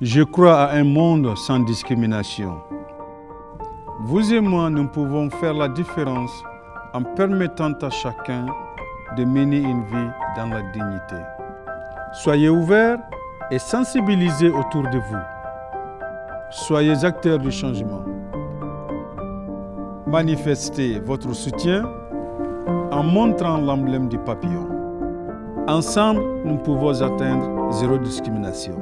Je crois à un monde sans discrimination. Vous et moi, nous pouvons faire la différence en permettant à chacun de mener une vie dans la dignité. Soyez ouverts et sensibilisés autour de vous. Soyez acteurs du changement. Manifestez votre soutien en montrant l'emblème du papillon. Ensemble, nous pouvons atteindre zéro discrimination.